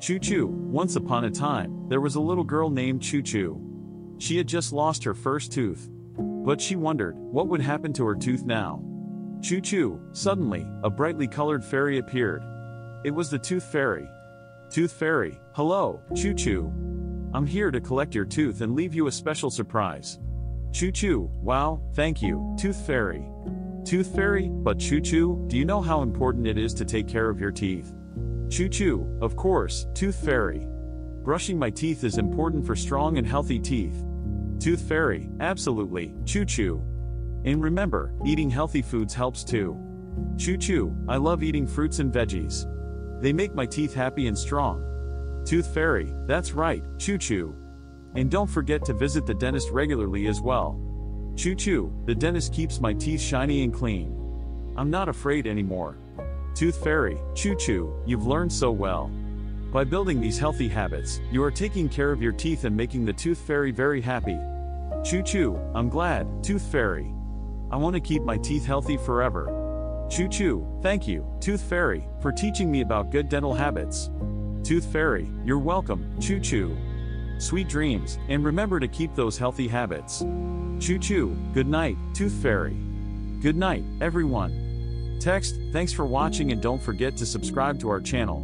ChuChu, once upon a time, there was a little girl named ChuChu. She had just lost her first tooth. But she wondered, what would happen to her tooth now? ChuChu, suddenly, a brightly colored fairy appeared. It was the Tooth Fairy. Tooth Fairy, hello, ChuChu. I'm here to collect your tooth and leave you a special surprise. ChuChu, wow, thank you, Tooth Fairy. Tooth Fairy, but ChuChu, do you know how important it is to take care of your teeth? ChuChu, of course, Tooth Fairy. Brushing my teeth is important for strong and healthy teeth. Tooth Fairy, absolutely, ChuChu. And remember, eating healthy foods helps too. ChuChu, I love eating fruits and veggies. They make my teeth happy and strong. Tooth Fairy, that's right, ChuChu. And don't forget to visit the dentist regularly as well. ChuChu, the dentist keeps my teeth shiny and clean. I'm not afraid anymore. Tooth Fairy, ChuChu, you've learned so well. By building these healthy habits, you are taking care of your teeth and making the Tooth Fairy very happy. ChuChu, I'm glad, Tooth Fairy. I want to keep my teeth healthy forever. ChuChu, thank you, Tooth Fairy, for teaching me about good dental habits. Tooth Fairy, you're welcome, ChuChu. Sweet dreams, and remember to keep those healthy habits. ChuChu, good night, Tooth Fairy. Good night, everyone. Text, thanks for watching and don't forget to subscribe to our channel.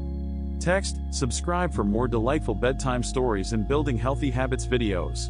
Text, subscribe for more delightful bedtime stories and building healthy habits videos.